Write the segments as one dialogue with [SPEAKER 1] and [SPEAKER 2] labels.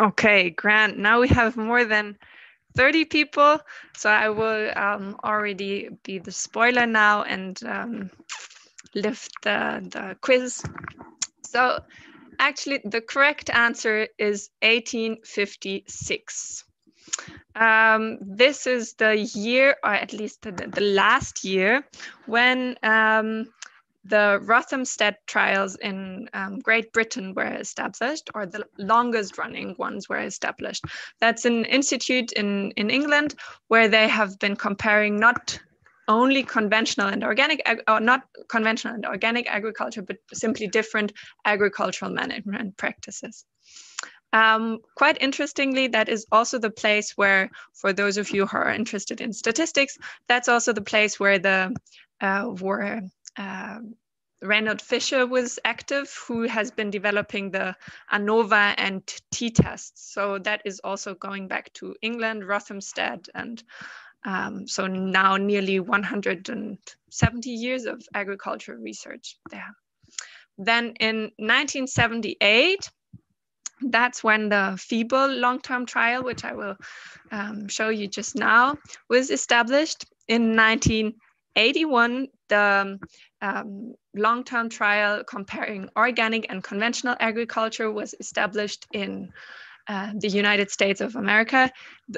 [SPEAKER 1] Okay, Grant. Now we have more than 30 people. So I will um, already be the spoiler now and um, lift the, the quiz. So actually the correct answer is 1856. Um, this is the year, or at least the, the last year, when um, the Rothamsted trials in um, Great Britain were established, or the longest running ones were established. That's an institute in, in England where they have been comparing not only conventional and organic, or not conventional and organic agriculture, but simply different agricultural management practices. Um, quite interestingly, that is also the place where, for those of you who are interested in statistics, that's also the place where the uh, uh, Ronald Fisher was active, who has been developing the ANOVA and t-tests. So that is also going back to England, Rothamsted, and um, so now nearly 170 years of agricultural research there. Then in 1978, that's when the FiBL long-term trial, which I will um, show you just now, was established. In 1981, the um, long-term trial comparing organic and conventional agriculture was established in uh, the United States of America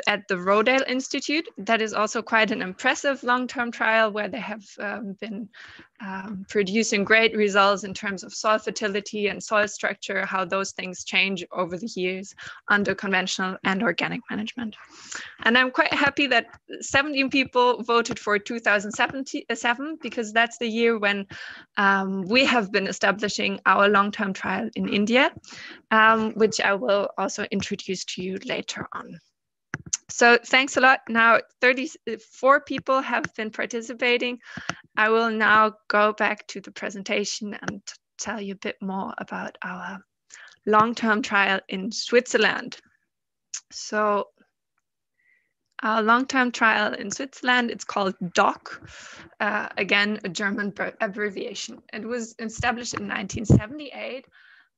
[SPEAKER 1] at the Rodale Institute. That is also quite an impressive long-term trial where they have um, been um, producing great results in terms of soil fertility and soil structure, how those things change over the years under conventional and organic management. And I'm quite happy that 17 people voted for 2007 because that's the year when um, we have been establishing our long-term trial in India, um, which I will also introduce to you later on. So thanks a lot. Now 34 people have been participating. I will now go back to the presentation and tell you a bit more about our long-term trial in Switzerland. So our long-term trial in Switzerland, it's called DOC, uh, again, a German abbreviation. It was established in 1978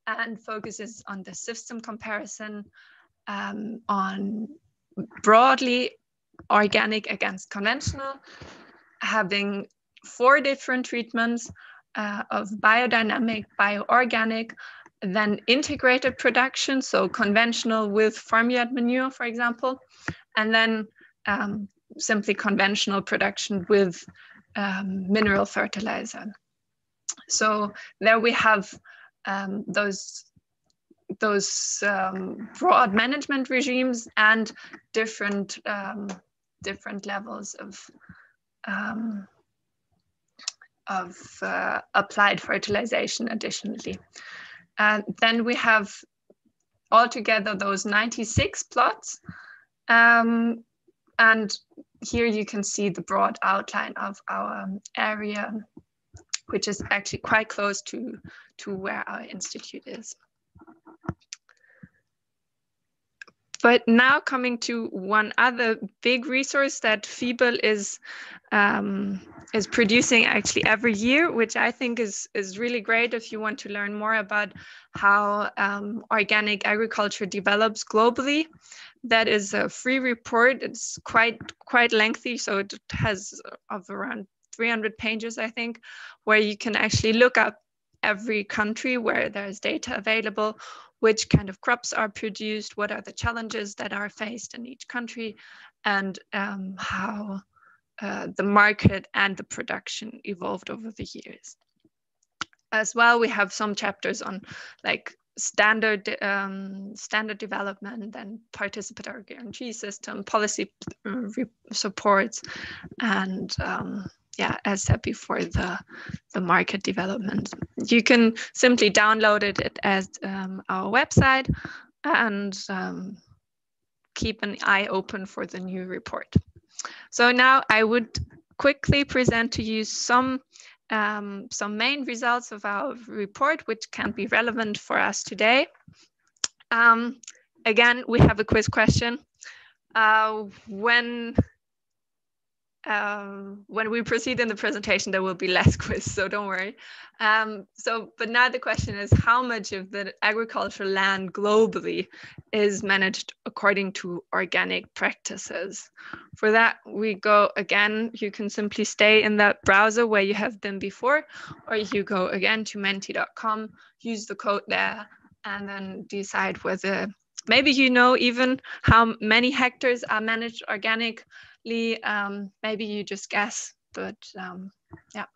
[SPEAKER 1] and focuses on the system comparison um, on broadly organic against conventional, having four different treatments uh, of biodynamic, bioorganic, then integrated production, so conventional with farmyard manure, for example, and then um, simply conventional production with um, mineral fertilizer. So there we have um, those those um, broad management regimes and different um, different levels of um, of uh, applied fertilization additionally. And then we have altogether those 96 plots. Um, and here you can see the broad outline of our area, which is actually quite close to, to where our institute is. But now coming to one other big resource that FiBL is um, is producing actually every year, which I think is is really great if you want to learn more about how um, organic agriculture develops globally. That is a free report. It's quite quite lengthy, so it has of around 300 pages, I think, where you can actually look up every country where there's data available which kind of crops are produced, what are the challenges that are faced in each country, and um, how uh, the market and the production evolved over the years. As well, we have some chapters on like standard um, standard development and participatory guarantee system, policy uh, supports, and um, yeah, as said before, the, the market development. You can simply download it as um, our website and um, keep an eye open for the new report. So now I would quickly present to you some um, some main results of our report, which can be relevant for us today. Um, again, we have a quiz question. Uh, when um, when we proceed in the presentation, there will be less quiz, so don't worry. Um, so, but now the question is how much of the agricultural land globally is managed according to organic practices? For that, we go again, you can simply stay in that browser where you have been before, or you go again to menti.com, use the code there, and then decide whether maybe you know even how many hectares are managed organic um, maybe you just guess, but um, yeah.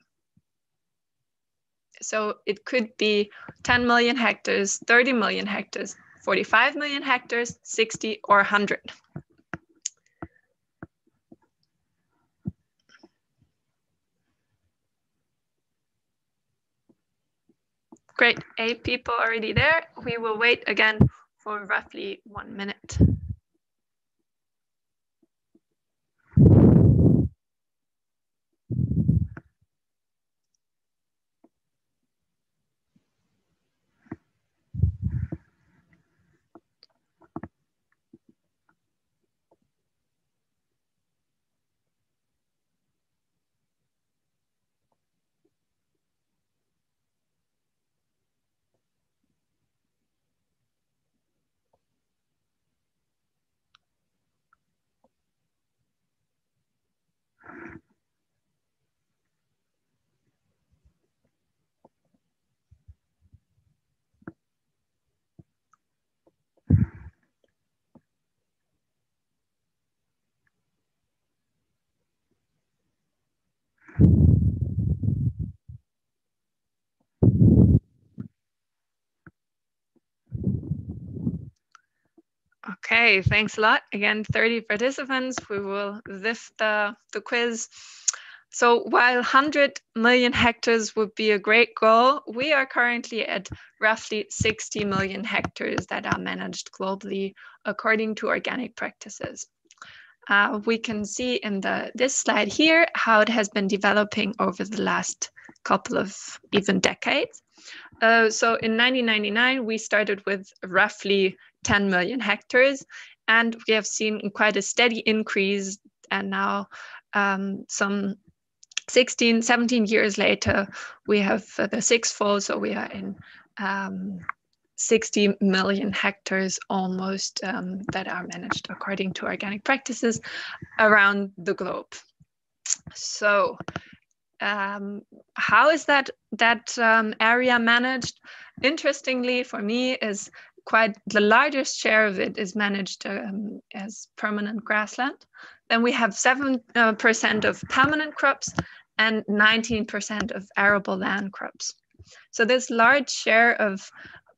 [SPEAKER 1] So it could be 10 million hectares, 30 million hectares, 45 million hectares, 60 or 100. Great, eight people already there. We will wait again for roughly one minute. Okay, thanks a lot. Again, 30 participants. We will lift the, the quiz. So while 100 million hectares would be a great goal, we are currently at roughly 60 million hectares that are managed globally according to organic practices. Uh, we can see in the this slide here how it has been developing over the last couple of even decades. Uh, so in 1999, we started with roughly 10 million hectares, and we have seen quite a steady increase. And now, um, some 16, 17 years later, we have the sixfold. So we are in um, 60 million hectares almost um, that are managed according to organic practices around the globe. So um, how is that that um, area managed? Interestingly, for me, is quite the largest share of it is managed um, as permanent grassland. Then we have seven uh, percent of permanent crops and 19% of arable land crops. So this large share of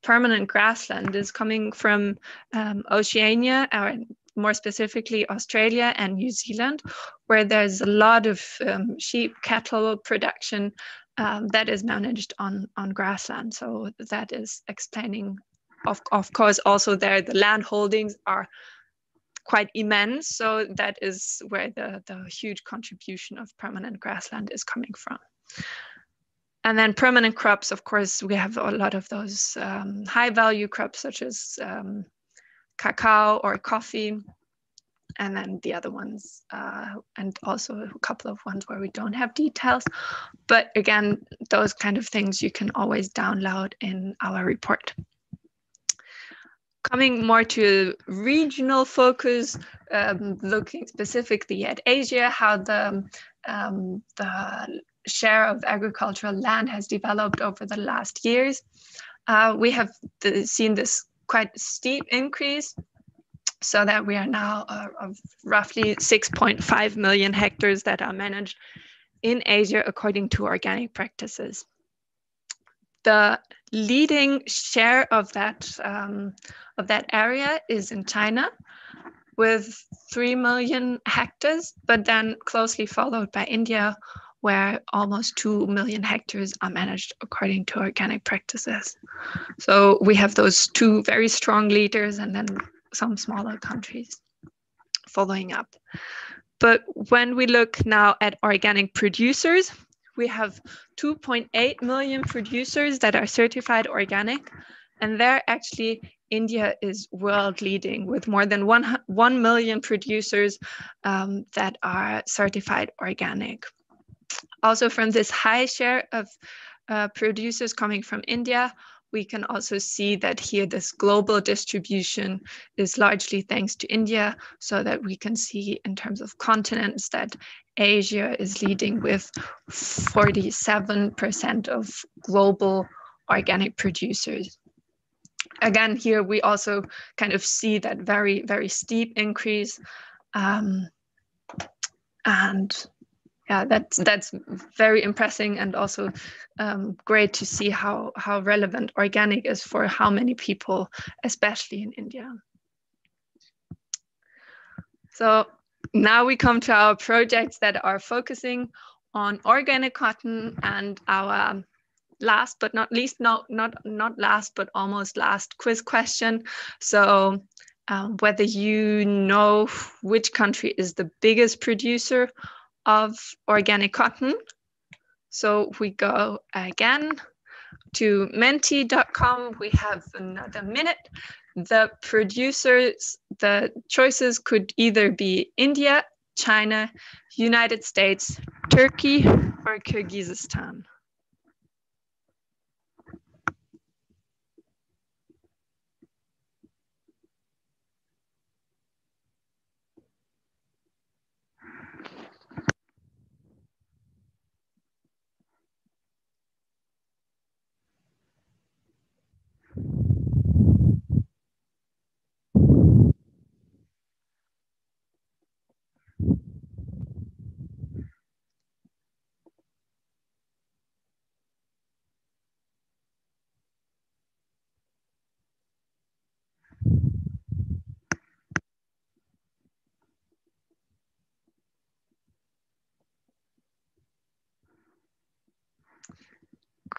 [SPEAKER 1] permanent grassland is coming from um, Oceania, or more specifically Australia and New Zealand, where there's a lot of um, sheep cattle production um, that is managed on, on grassland. So that is explaining, of, of course, also there the land holdings are quite immense. So that is where the, the huge contribution of permanent grassland is coming from. And then permanent crops, of course, we have a lot of those um, high value crops such as um, cacao or coffee. And then the other ones, uh, and also a couple of ones where we don't have details. But again, those kind of things you can always download in our report. Coming more to a regional focus, um, looking specifically at Asia, how the, um, the share of agricultural land has developed over the last years. Uh, we have the, seen this quite steep increase so that we are now uh, of roughly 6.5 million hectares that are managed in Asia according to organic practices. The leading share of that, um, of that area is in China with 3 million hectares, but then closely followed by India where almost 2 million hectares are managed according to organic practices. So we have those two very strong leaders and then some smaller countries following up. But when we look now at organic producers, we have 2.8 million producers that are certified organic, and there actually India is world leading with more than one, 1 million producers um, that are certified organic. Also from this high share of uh, producers coming from India, we can also see that here this global distribution is largely thanks to India, so that we can see in terms of continents that Asia is leading with 47% of global organic producers. Again, here we also kind of see that very, very steep increase. Um, and yeah, that's that's very impressive and also um, great to see how how relevant organic is for how many people, especially in India. So now we come to our projects that are focusing on organic cotton and our last but not least, no, not not last but almost last quiz question. So um, whether you know which country is the biggest producer of organic cotton. So we go again to menti.com. We have another minute. The producers, the choices could either be India, China, United States, Turkey, or Kyrgyzstan.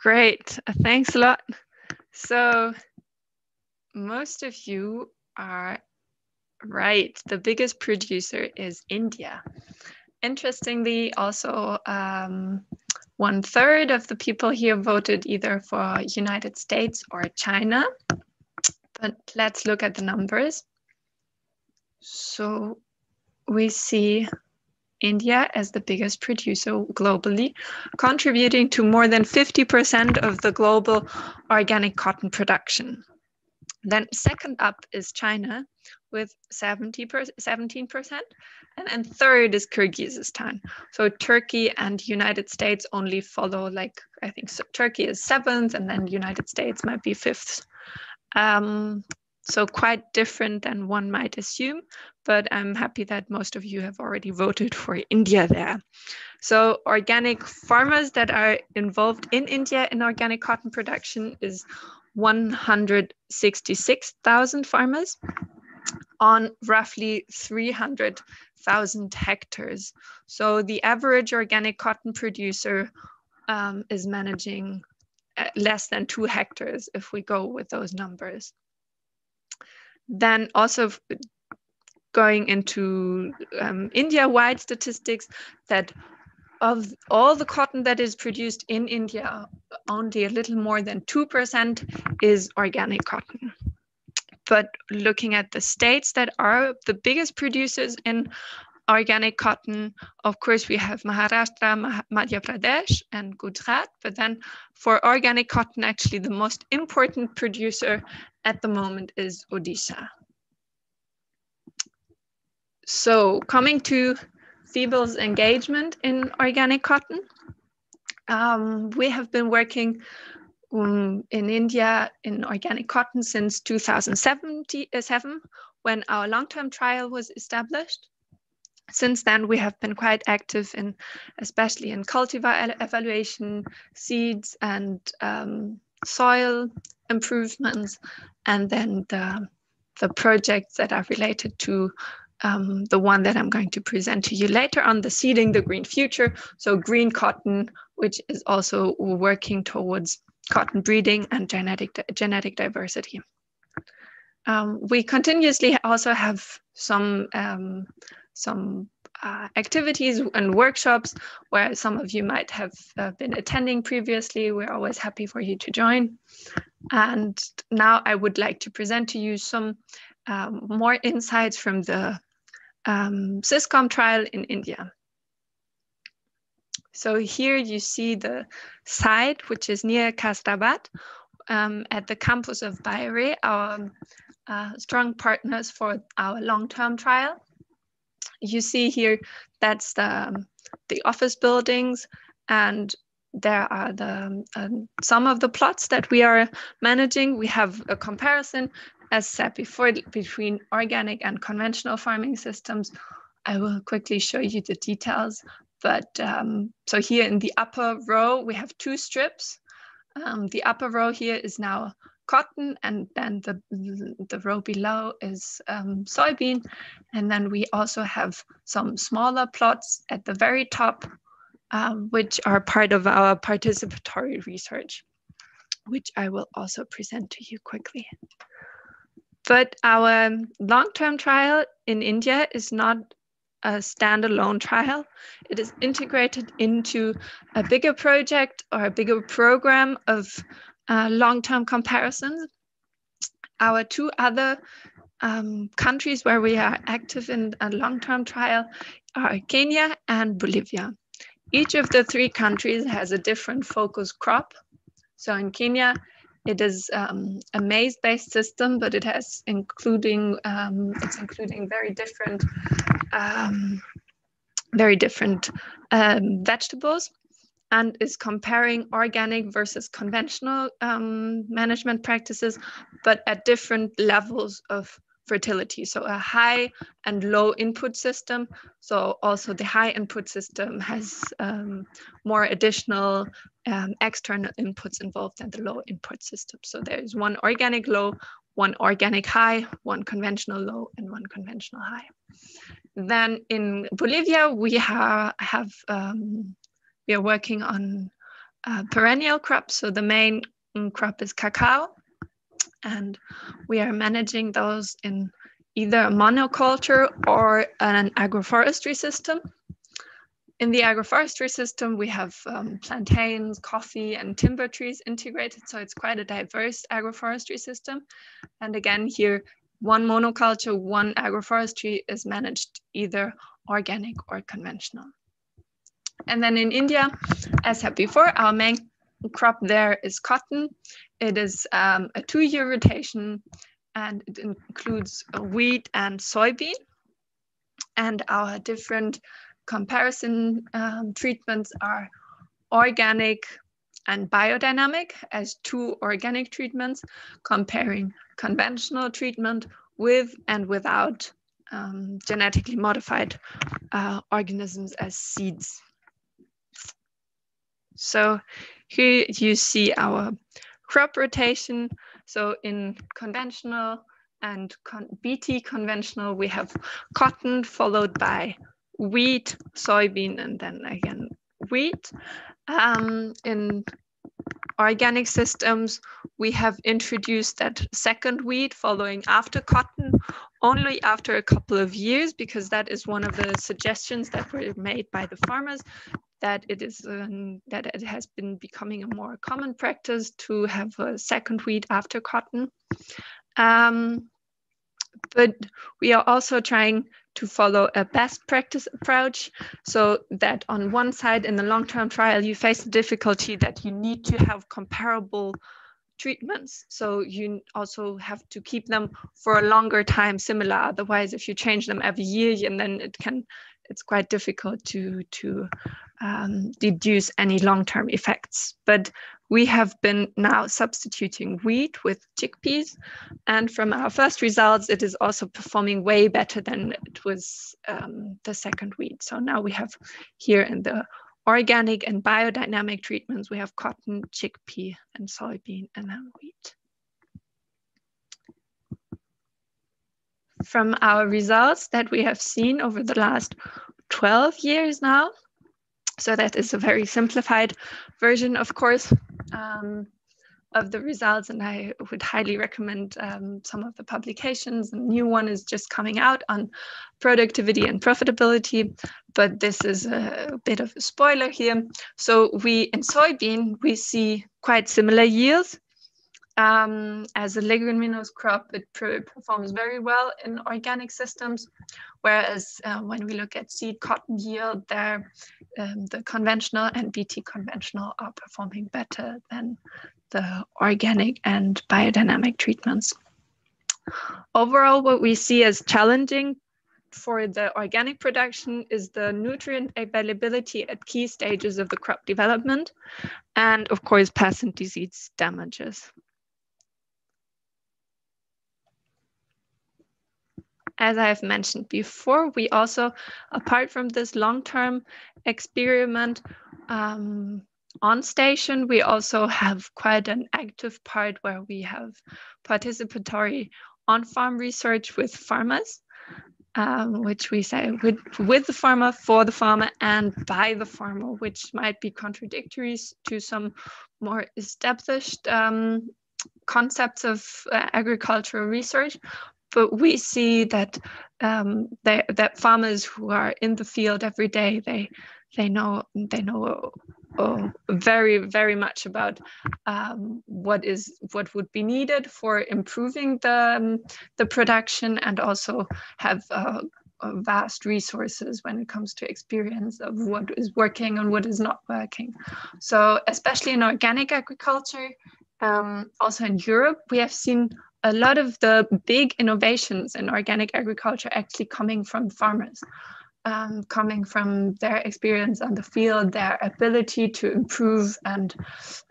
[SPEAKER 1] Great, thanks a lot. So most of you are right. The biggest producer is India. Interestingly, also um, one third of the people here voted either for United States or China. But let's look at the numbers. So we see India as the biggest producer globally, contributing to more than 50% of the global organic cotton production. Then second up is China with 70 17%. And, and third is Kyrgyzstan. So Turkey and United States only follow like, I think so Turkey is seventh and then United States might be fifth. Um, so quite different than one might assume, but I'm happy that most of you have already voted for India there. So organic farmers that are involved in India in organic cotton production is 166,000 farmers on roughly 300,000 hectares. So the average organic cotton producer um, is managing uh, less than two hectares if we go with those numbers. Then also going into um, India-wide statistics that of all the cotton that is produced in India, only a little more than 2% is organic cotton. But looking at the states that are the biggest producers in organic cotton, of course, we have Maharashtra, Madhya Pradesh, and Gujarat. But then for organic cotton, actually, the most important producer at the moment is Odisha. So coming to FiBL's engagement in organic cotton, um, we have been working um, in India in organic cotton since 2007 when our long-term trial was established. Since then, we have been quite active in, especially in cultivar evaluation, seeds and um, soil improvements, and then the, the projects that are related to um, the one that I'm going to present to you later on, the Seeding the Green Future. So green cotton, which is also working towards cotton breeding and genetic, genetic diversity. Um, we continuously also have some, um, some uh, activities and workshops where some of you might have uh, been attending previously. We're always happy for you to join. And now I would like to present to you some um, more insights from the um, SysCom trial in India. So here you see the site, which is near Kasrawad, um, at the campus of BioRe, our uh, strong partners for our long-term trial. You see here, that's the, um, the office buildings and there are the um, some of the plots that we are managing. We have a comparison, as said before, between organic and conventional farming systems. I will quickly show you the details. But um, so here in the upper row, we have two strips. Um, the upper row here is now cotton and then the, the row below is um, soybean. And then we also have some smaller plots at the very top, um, which are part of our participatory research, which I will also present to you quickly. But our long-term trial in India is not a standalone trial. It is integrated into a bigger project or a bigger program of uh, long-term comparisons. Our two other um, countries where we are active in a long-term trial are Kenya and Bolivia. Each of the three countries has a different focus crop. So in Kenya, it is um, a maize-based system, but it has including um, it's including very different um, very different um, vegetables and is comparing organic versus conventional um, management practices, but at different levels of fertility. So a high and low input system. So also the high input system has um, more additional um, external inputs involved than the low input system. So there's one organic low, one organic high, one conventional low, and one conventional high. Then in Bolivia, we ha have um, we are working on uh, perennial crops. So the main crop is cacao, and we are managing those in either a monoculture or an agroforestry system. In the agroforestry system, we have um, plantains, coffee, and timber trees integrated, so it's quite a diverse agroforestry system. And again, here, one monoculture, one agroforestry is managed either organic or conventional. And then in India, as said before, our main crop there is cotton. It is um, a two-year rotation and it includes wheat and soybean. And our different comparison um, treatments are organic and biodynamic as two organic treatments, comparing conventional treatment with and without um, genetically modified uh, organisms as seeds. So here you see our crop rotation. So in conventional and con BT conventional, we have cotton followed by wheat, soybean, and then again wheat. Um, in organic systems, we have introduced that second wheat following after cotton only after a couple of years, because that is one of the suggestions that were made by the farmers that it is um, that it has been becoming a more common practice to have a second wheat after cotton. Um, but we are also trying to follow a best practice approach so that on one side in the long-term trial you face the difficulty that you need to have comparable treatments so you also have to keep them for a longer time similar otherwise if you change them every year and then it can it's quite difficult to to um, deduce any long-term effects. But we have been now substituting wheat with chickpeas. And from our first results, it is also performing way better than it was um, the second wheat. So now we have here in the organic and biodynamic treatments, we have cotton, chickpea, and soybean, and then wheat. From our results that we have seen over the last 12 years now, so that is a very simplified version, of course. Um, of the results, and I would highly recommend um, some of the publications. A new one is just coming out on productivity and profitability, but this is a bit of a spoiler here. So we in soybean we see quite similar yields. Um, as a leguminous crop, it performs very well in organic systems, whereas uh, when we look at seed cotton yield, there um, the conventional and BT conventional are performing better than the organic and biodynamic treatments. Overall, what we see as challenging for the organic production is the nutrient availability at key stages of the crop development, and of course, pest and disease damages. As I have mentioned before, we also, apart from this long-term experiment, um, on station, we also have quite an active part where we have participatory on-farm research with farmers, um, which we say with, with the farmer, for the farmer, and by the farmer, which might be contradictory to some more established um, concepts of uh, agricultural research. But we see that um, they, that farmers who are in the field every day, they they know they know oh, very very much about um, what is what would be needed for improving the um, the production and also have uh, vast resources when it comes to experience of what is working and what is not working. So especially in organic agriculture, um, also in Europe, we have seen a lot of the big innovations in organic agriculture actually coming from farmers um, coming from their experience on the field, their ability to improve and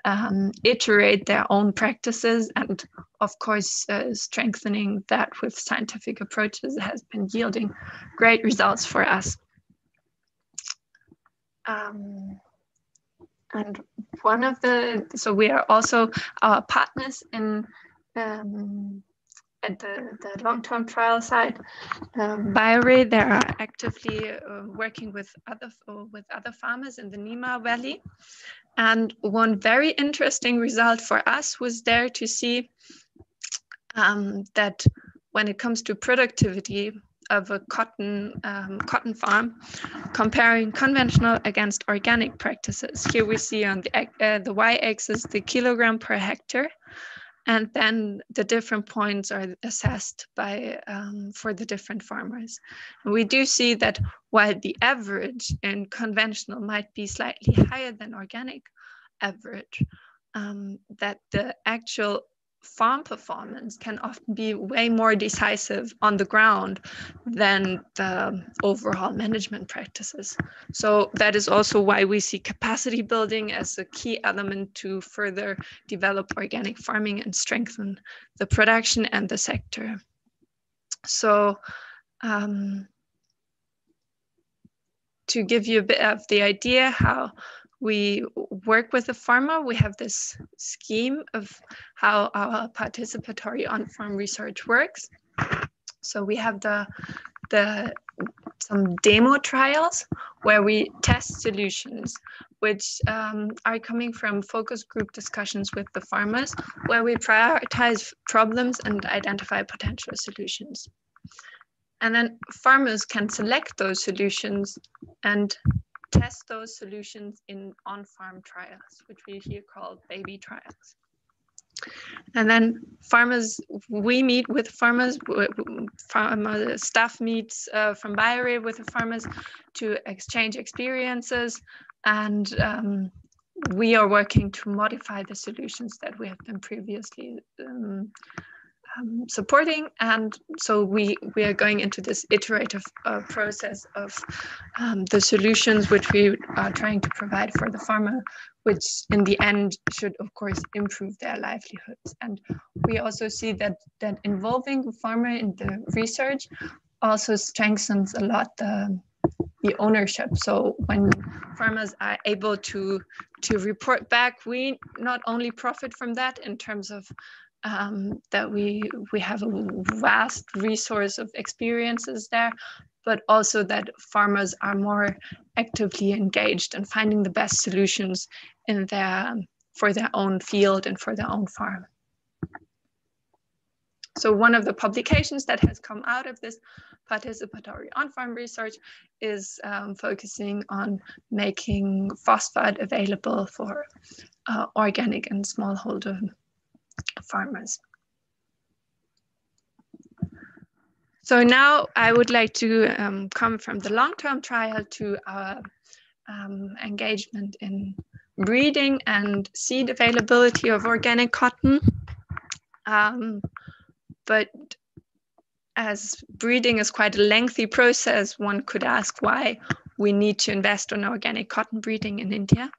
[SPEAKER 1] um, iterate their own practices, and of course, uh, strengthening that with scientific approaches has been yielding great results for us. Um, and one of the, so we are also our partners in um, at the, the long-term trial side. Um, BioRe, they are actively uh, working with other, with other farmers in the Nimar Valley. And one very interesting result for us was there to see um, that when it comes to productivity of a cotton um, cotton farm, comparing conventional against organic practices. Here we see on the, uh, the y-axis the kilogram per hectare, and then the different points are assessed by um, for the different farmers. And we do see that while the average in conventional might be slightly higher than organic average, um, that the actual farm performance can often be way more decisive on the ground than the overall management practices. So that is also why we see capacity building as a key element to further develop organic farming and strengthen the production and the sector. So um, to give you a bit of the idea how we work with the farmer. We have this scheme of how our participatory on-farm research works. So we have the, the some demo trials where we test solutions which um, are coming from focus group discussions with the farmers where we prioritize problems and identify potential solutions. And then farmers can select those solutions and test those solutions in on-farm trials, which we here call baby trials. And then farmers, we meet with farmers, farmer staff meets uh, from BioRe with the farmers to exchange experiences. And um, we are working to modify the solutions that we have been previously um, um, supporting. And so we, we are going into this iterative uh, process of um, the solutions which we are trying to provide for the farmer, which in the end should, of course, improve their livelihoods. And we also see that, that involving the farmer in the research also strengthens a lot the, the ownership. So when farmers are able to to report back, we not only profit from that in terms of um, that we we have a vast resource of experiences there, but also that farmers are more actively engaged in finding the best solutions in their for their own field and for their own farm. So one of the publications that has come out of this participatory on-farm research is um, focusing on making phosphate available for uh, organic and smallholder farmers. So now I would like to um, come from the long-term trial to our um, engagement in breeding and seed availability of organic cotton. Um, but as breeding is quite a lengthy process, one could ask why we need to invest in organic cotton breeding in India.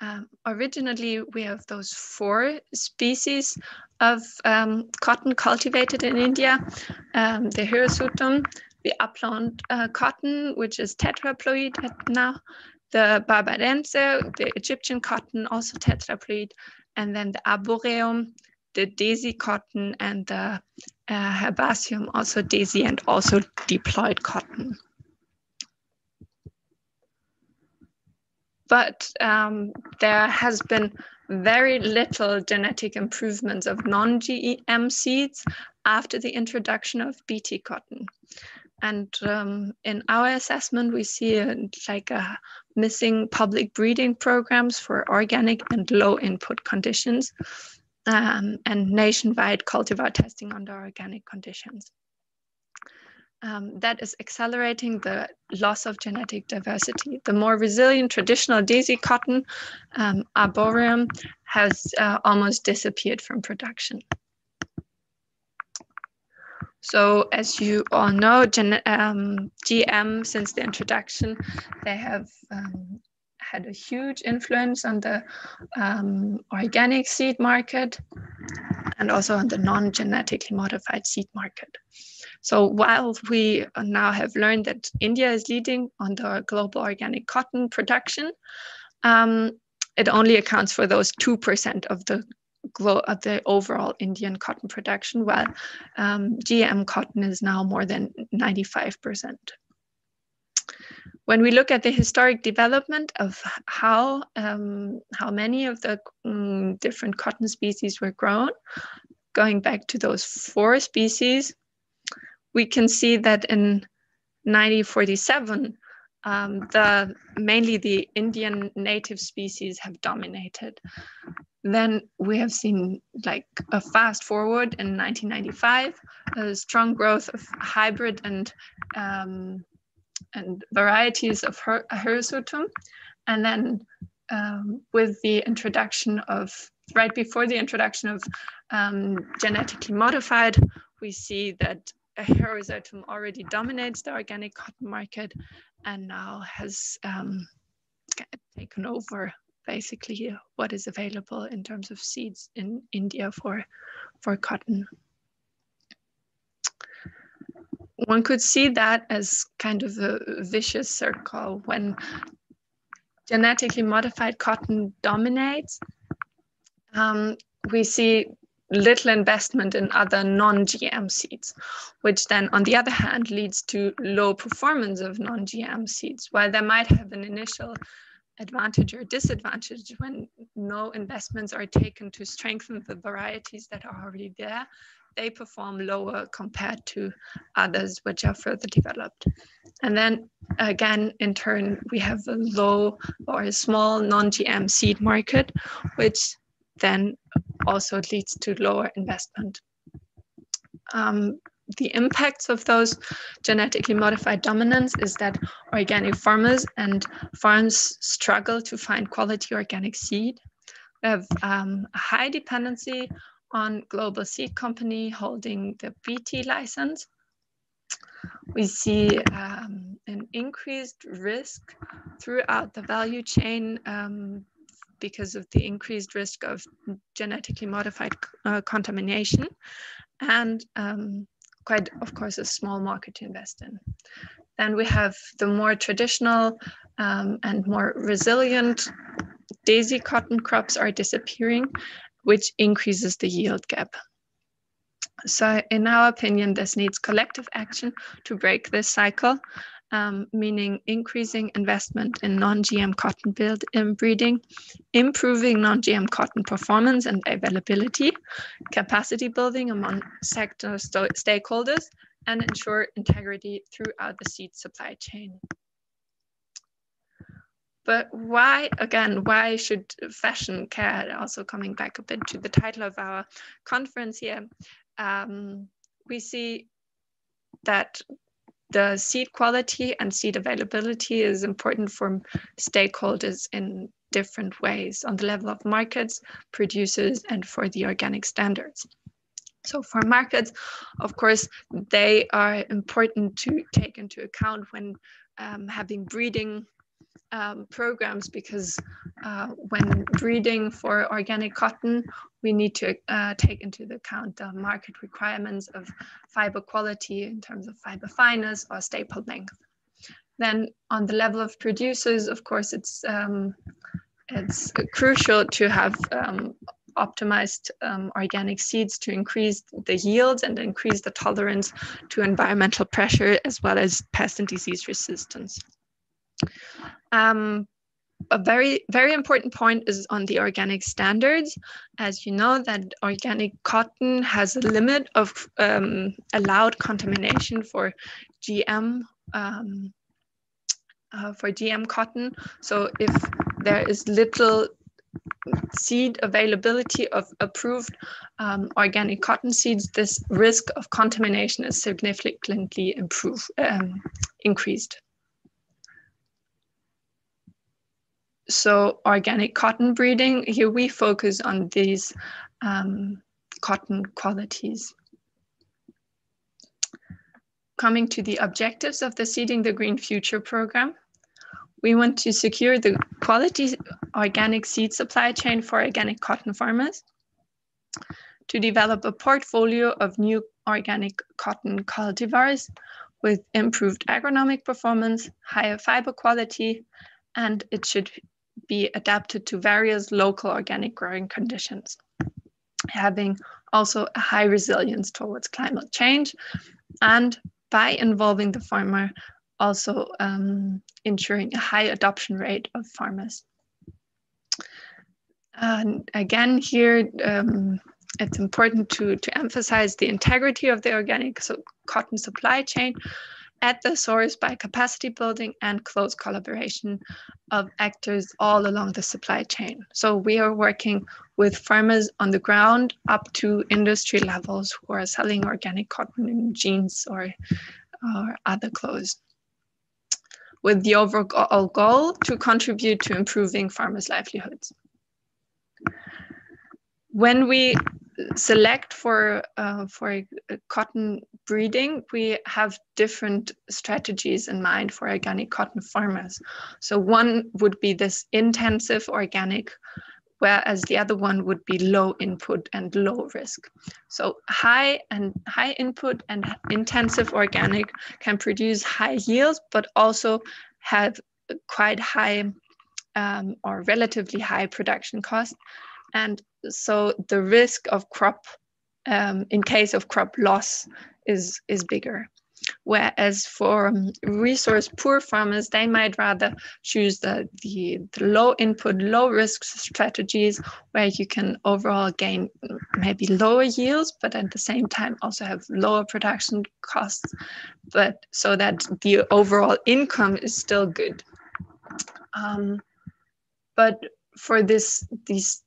[SPEAKER 1] Um, originally, we have those four species of um, cotton cultivated in India, um, the Hirsutum, the upland uh, cotton, which is tetraploid now, the barbadense, the Egyptian cotton, also tetraploid, and then the arboreum, the desi cotton, and the uh, herbaceum, also desi and also diploid cotton. But um, there has been very little genetic improvements of non-GM seeds after the introduction of BT cotton. And um, in our assessment, we see a, like a missing public breeding programs for organic and low input conditions um, and nationwide cultivar testing under organic conditions. Um, that is accelerating the loss of genetic diversity. The more resilient traditional desi cotton, um, arboreum, has uh, almost disappeared from production. So as you all know, gen um, GM, since the introduction, they have um, had a huge influence on the um, organic seed market and also on the non-genetically modified seed market. So while we now have learned that India is leading on the global organic cotton production, um, it only accounts for those 2% of the of the overall Indian cotton production, while um, GM cotton is now more than 95% when we look at the historic development of how um, how many of the um, different cotton species were grown, going back to those four species, we can see that in 1947, um, the mainly the Indian native species have dominated. Then we have seen like a fast forward in 1995, a strong growth of hybrid and um, and varieties of hirsutum. And then um, with the introduction of, right before the introduction of um, genetically modified, we see that hirsutum already dominates the organic cotton market and now has um, taken over basically what is available in terms of seeds in India for, for cotton one could see that as kind of a vicious circle when genetically modified cotton dominates. Um, we see little investment in other non-GM seeds, which then on the other hand leads to low performance of non-GM seeds. While there might have an initial advantage or disadvantage when no investments are taken to strengthen the varieties that are already there, they perform lower compared to others which are further developed. And then again, in turn, we have a low or a small non-GM seed market, which then also leads to lower investment. Um, the impacts of those genetically modified dominance is that organic farmers and farms struggle to find quality organic seed. We have um, a high dependency on Global Seed Company holding the BT license. We see um, an increased risk throughout the value chain um, because of the increased risk of genetically modified uh, contamination and um, quite, of course, a small market to invest in. Then we have the more traditional um, and more resilient desi cotton crops are disappearing which increases the yield gap. So in our opinion, this needs collective action to break this cycle. Um, meaning increasing investment in non-GM cotton build in breeding, improving non-GM cotton performance and availability, capacity building among sector st stakeholders, and ensure integrity throughout the seed supply chain. But why, again, why should fashion care, also coming back a bit to the title of our conference here, um, we see that the seed quality and seed availability is important for stakeholders in different ways on the level of markets, producers, and for the organic standards. So for markets, of course, they are important to take into account when um, having breeding um, programs because uh, when breeding for organic cotton, we need to uh, take into account the market requirements of fiber quality in terms of fiber fineness or staple length. Then on the level of producers, of course, it's, um, it's crucial to have um, optimized um, organic seeds to increase the yields and increase the tolerance to environmental pressure as well as pest and disease resistance. Um, a very, very important point is on the organic standards. As you know, that organic cotton has a limit of um, allowed contamination for GM um, uh, for GM cotton. So if there is little seed availability of approved um, organic cotton seeds, this risk of contamination is significantly improved, um, increased. So organic cotton breeding, here we focus on these um, cotton qualities. Coming to the objectives of the Seeding the Green Future program, we want to secure the quality organic seed supply chain for organic cotton farmers, to develop a portfolio of new organic cotton cultivars with improved agronomic performance, higher fiber quality, and it should be adapted to various local organic growing conditions, having also a high resilience towards climate change, and by involving the farmer, also um, ensuring a high adoption rate of farmers. And again, here um, it's important to, to emphasize the integrity of the organic so cotton supply chain at the source by capacity building and close collaboration of actors all along the supply chain. So we are working with farmers on the ground up to industry levels who are selling organic cotton jeans or, or other clothes with the overall goal to contribute to improving farmers' livelihoods. When we select for uh, for cotton breeding, we have different strategies in mind for organic cotton farmers. So one would be this intensive organic, whereas the other one would be low input and low risk. So high and high input and intensive organic can produce high yields, but also have quite high um, or relatively high production cost. And so the risk of crop um, in case of crop loss is is bigger. Whereas for um, resource poor farmers they might rather choose the, the, the low input low risk strategies where you can overall gain maybe lower yields but at the same time also have lower production costs but so that the overall income is still good. Um, but for this these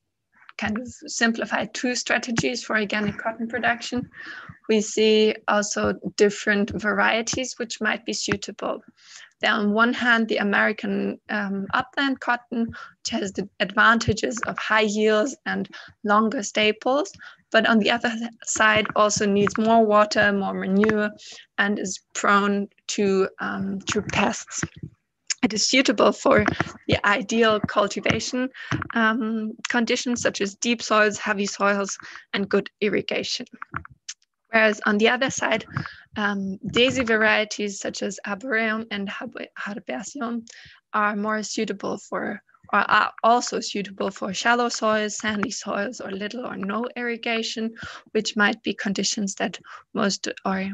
[SPEAKER 1] kind of simplified two strategies for organic cotton production. We see also different varieties which might be suitable. There, on one hand, the American um, upland cotton, which has the advantages of high yields and longer staples, but on the other side also needs more water, more manure, and is prone to, um, to pests it is suitable for the ideal cultivation um, conditions such as deep soils, heavy soils, and good irrigation. Whereas on the other side, um, desi varieties such as arboreum and herbaceum are more suitable for or are also suitable for shallow soils, sandy soils, or little or no irrigation, which might be conditions that most or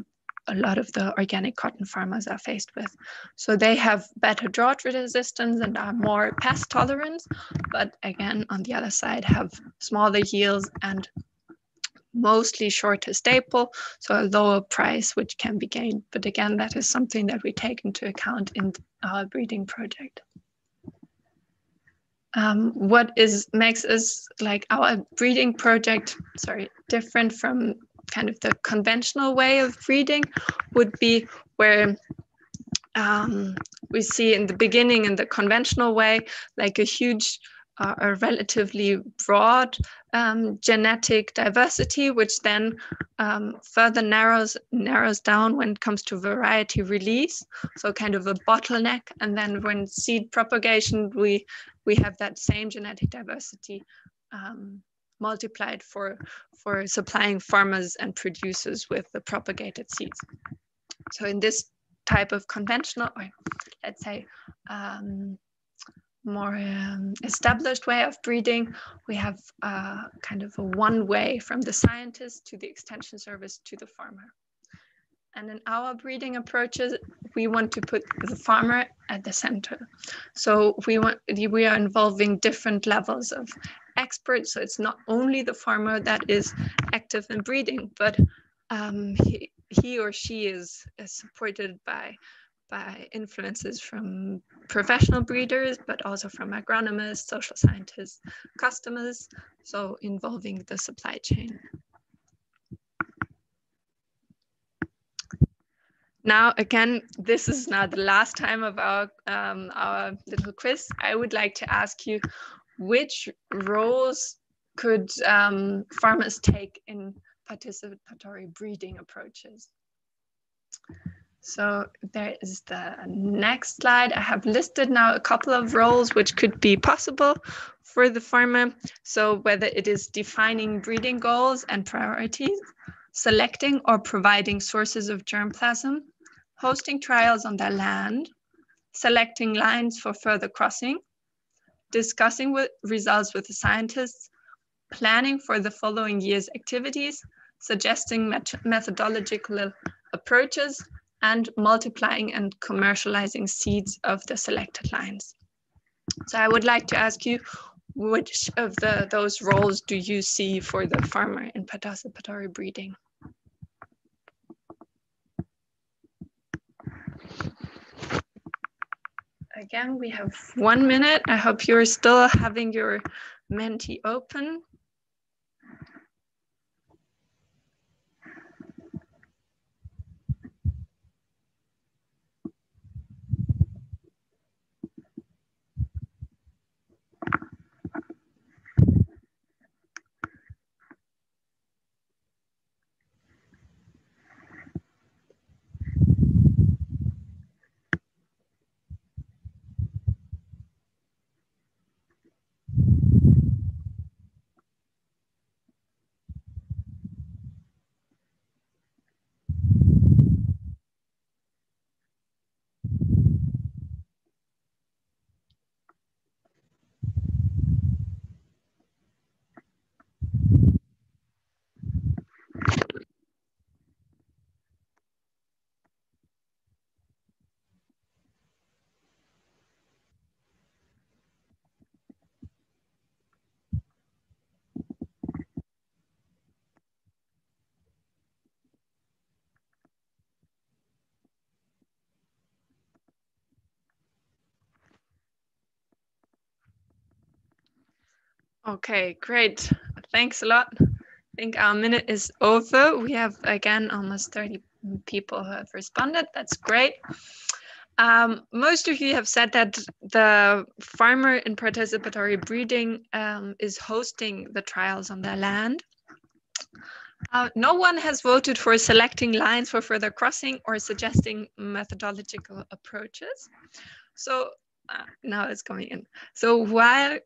[SPEAKER 1] a lot of the organic cotton farmers are faced with. So they have better drought resistance and are more pest tolerant, but again, on the other side, have smaller yields and mostly shorter staple, so a lower price which can be gained. But again, that is something that we take into account in our breeding project. Um, what is makes us like our breeding project, sorry, different from kind of the conventional way of breeding would be where um, we see in the beginning in the conventional way, like a huge uh, a relatively broad um, genetic diversity, which then um, further narrows narrows down when it comes to variety release. So kind of a bottleneck. And then when seed propagation, we we have that same genetic diversity um, multiplied for for supplying farmers and producers with the propagated seeds. So in this type of conventional, or let's say um, more um, established way of breeding, we have uh, kind of a one way from the scientist to the extension service to the farmer. And in our breeding approaches, we want to put the farmer at the center. So we want we are involving different levels of experts. So it's not only the farmer that is active in breeding, but um, he, he or she is, is supported by by influences from professional breeders, but also from agronomists, social scientists, customers, so involving the supply chain. Now, again, this is not the last time of our, um, our little quiz. I would like to ask you, which roles could um, farmers take in participatory breeding approaches? So there is the next slide. I have listed now a couple of roles which could be possible for the farmer. So whether it is defining breeding goals and priorities, selecting or providing sources of germplasm, hosting trials on their land, selecting lines for further crossing, discussing with results with the scientists, planning for the following year's activities, suggesting met methodological approaches, and multiplying and commercializing seeds of the selected lines. So I would like to ask you, which of the, those roles do you see for the farmer in participatory breeding? Again, we have one minute. I hope you're still having your Menti open. Okay, great. Thanks a lot. I think our minute is over. We have again almost 30 people who have responded. That's great. Um, most of you have said that the farmer in participatory breeding um, is hosting the trials on their land. Uh, no one has voted for selecting lines for further crossing or suggesting methodological approaches. So uh, now it's coming in. So while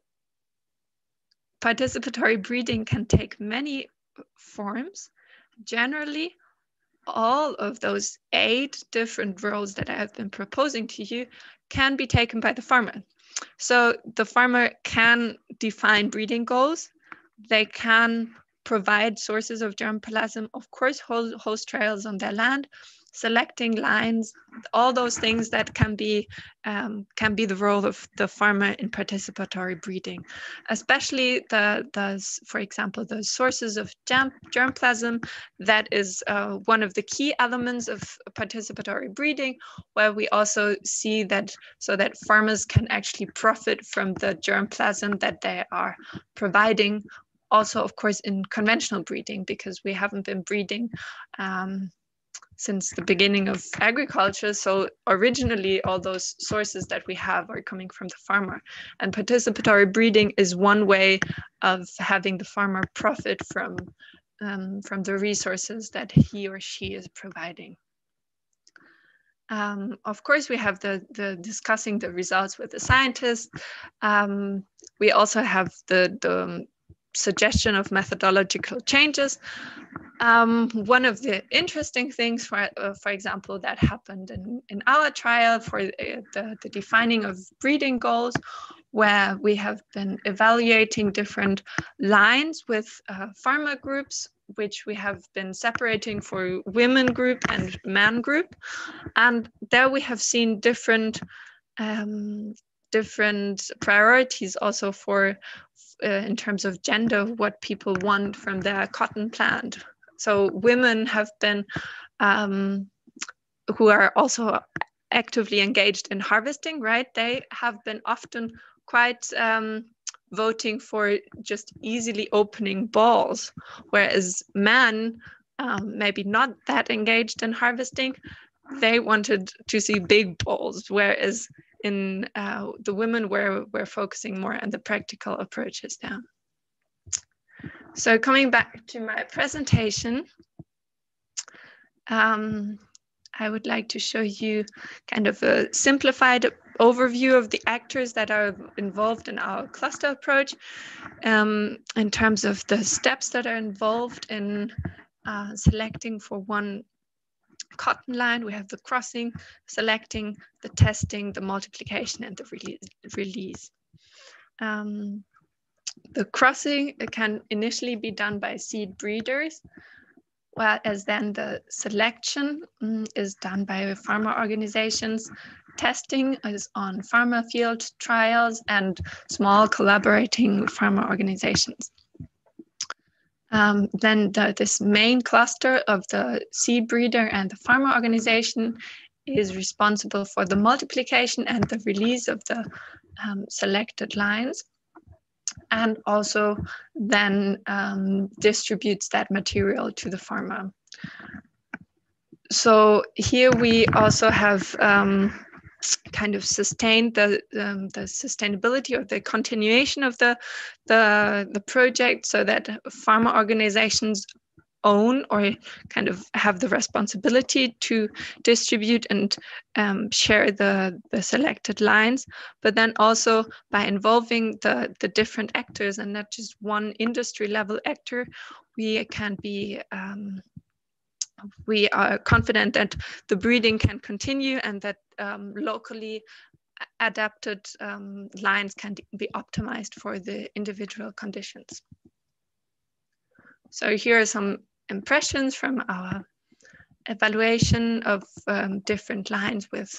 [SPEAKER 1] Participatory breeding can take many forms. Generally, all of those eight different roles that I have been proposing to you can be taken by the farmer. So the farmer can define breeding goals. They can provide sources of germplasm, of course, host trials on their land, selecting lines, all those things that can be um, can be the role of the farmer in participatory breeding, especially the, the for example, the sources of germ, germplasm. That is uh, one of the key elements of participatory breeding, where we also see that so that farmers can actually profit from the germplasm that they are providing also, of course, in conventional breeding, because we haven't been breeding um, since the beginning of agriculture. So originally, all those sources that we have are coming from the farmer. And participatory breeding is one way of having the farmer profit from, um, from the resources that he or she is providing. Um, of course, we have the, the discussing the results with the scientists. Um, we also have the, the suggestion of methodological changes. Um, one of the interesting things, for, uh, for example, that happened in, in our trial for uh, the, the defining of breeding goals, where we have been evaluating different lines with uh, groups, which we have been separating for women group and man group. And there we have seen different um, different priorities also for uh, in terms of gender what people want from their cotton plant. So women have been um, who are also actively engaged in harvesting right? They have been often quite um, voting for just easily opening bolls whereas men um, maybe not that engaged in harvesting they wanted to see big bolls whereas in uh, the women were, were focusing more on the practical approaches now. So coming back to my presentation, um, I would like to show you kind of a simplified overview of the actors that are involved in our cluster approach um, in terms of the steps that are involved in uh, selecting for one cotton line, we have the crossing, selecting, the testing, the multiplication, and the release. Um, the crossing can initially be done by seed breeders, whereas then the selection um, is done by farmer organizations. Testing is on farmer field trials and small collaborating farmer organizations. Um, then the, this main cluster of the seed breeder and the farmer organization is responsible for the multiplication and the release of the um, selected lines and also then um, distributes that material to the farmer. So here we also have um, kind of sustain the um, the sustainability or the continuation of the the the project so that farmer organizations own or kind of have the responsibility to distribute and um, share the, the selected lines, but then also by involving the, the different actors and not just one industry level actor, we can be um, we are confident that the breeding can continue and that um, locally adapted um, lines can be optimized for the individual conditions. So here are some impressions from our evaluation of um, different lines with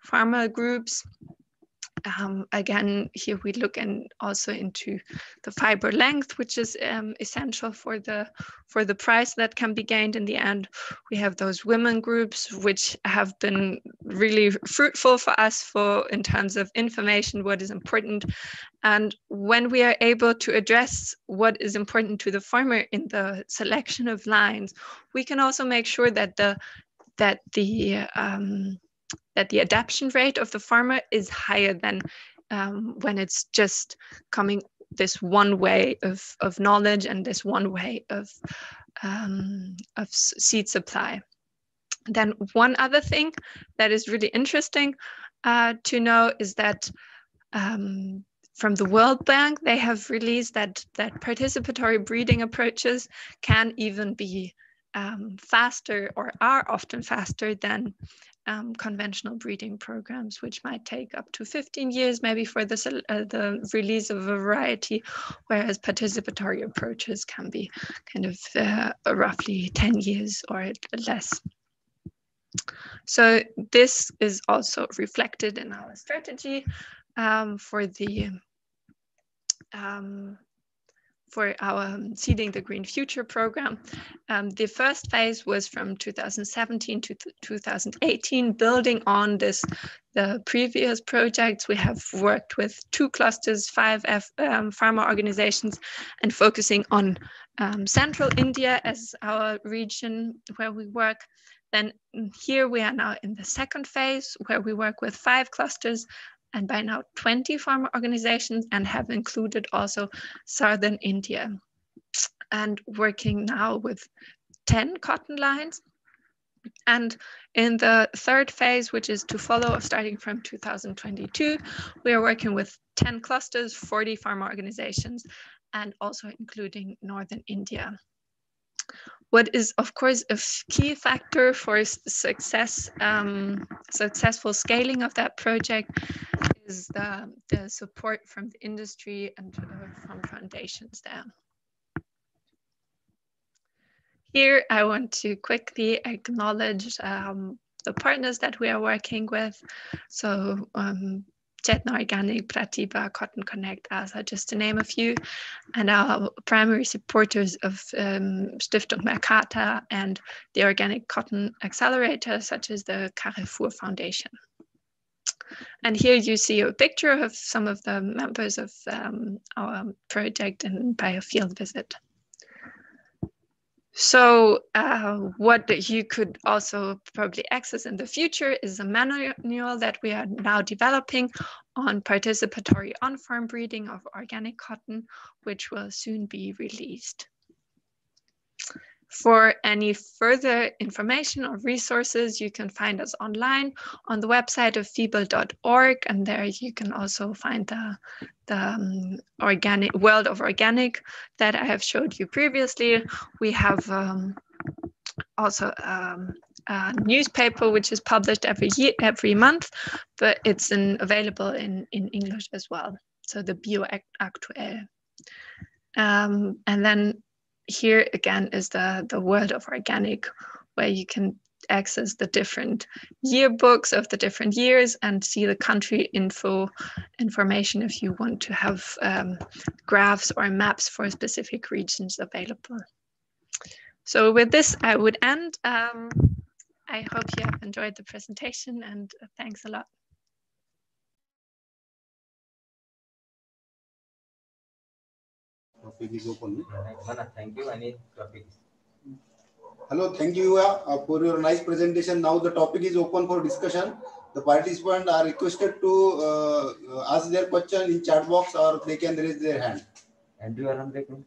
[SPEAKER 1] farmer groups um, again, here we look and also into the fiber length, which is um, essential for the for the price that can be gained in the end. We have those women groups, which have been really fruitful for us for in terms of information, what is important. And when we are able to address what is important to the farmer in the selection of lines, we can also make sure that the that the um, that the adaptation rate of the farmer is higher than um, when it's just coming this one way of, of knowledge and this one way of, um, of seed supply. Then one other thing that is really interesting uh, to know is that um, from the World Bank, they have released that, that participatory breeding approaches can even be um, faster or are often faster than um, conventional breeding programs, which might take up to 15 years, maybe for the, uh, the release of a variety, whereas participatory approaches can be kind of uh, roughly 10 years or less. So this is also reflected in our strategy um, for the um, for our um, Seeding the Green Future program. Um, the first phase was from 2017 to 2018, building on this the previous projects. We have worked with two clusters, five F, um, pharma organizations, and focusing on um, central India as our region where we work. Then here we are now in the second phase where we work with five clusters and by now 20 farmer organizations and have included also Southern India and working now with 10 cotton lines. And in the third phase, which is to follow starting from 2022, we are working with 10 clusters, 40 farmer organizations, and also including Northern India. What is, of course, a key factor for success, um, successful scaling of that project is the, the support from the industry and uh, from foundations there. Here, I want to quickly acknowledge um, the partners that we are working with. So um, Chetna Organic, Pratibha, Cotton Connect, ASA, just to name a few, and our primary supporters of um, Stiftung Mercator and the Organic Cotton Accelerator, such as the Carrefour Foundation. And here you see a picture of some of the members of um, our project and by a field visit. So uh, what you could also probably access in the future is a manual that we are now developing on participatory on-farm breeding of organic cotton, which will soon be released. For any further information or resources, you can find us online on the website of FiBL.org, and there you can also find the, the um, organic world of organic that I have showed you previously. We have um, also um, a newspaper which is published every year, every month, but it's in, available in, in English as well. So the Bio Aktuell. Um, and then here again is the, the world of organic, where you can access the different yearbooks of the different years and see the country info information if you want to have um, graphs or maps for specific regions available. So with this, I would end. Um, I hope you have enjoyed the presentation and thanks a lot.
[SPEAKER 2] Topic is open.
[SPEAKER 3] Thank you. Any topic?
[SPEAKER 2] Hello, thank you uh, for your nice presentation. Now the topic is open for discussion. The participants are requested to uh, ask their question in chat box or they can raise their hand.
[SPEAKER 3] Andrew, are Andrew,